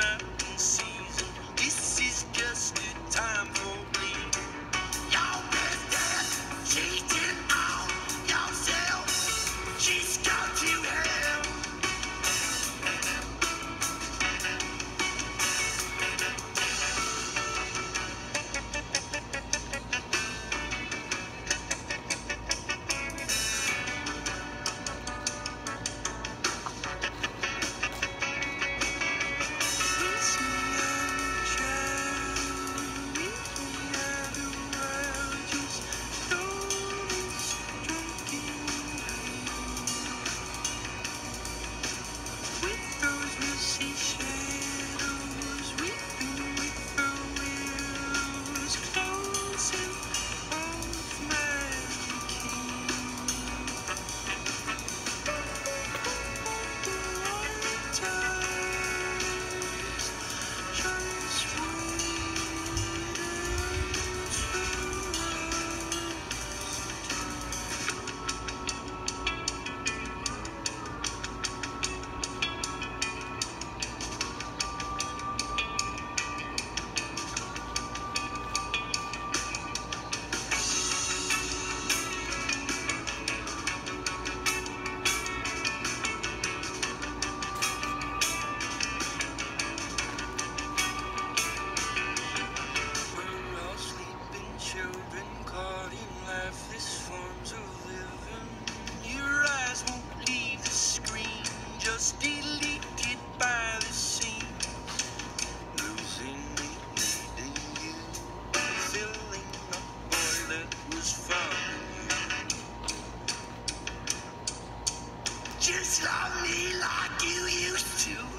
now. just love me like you used to.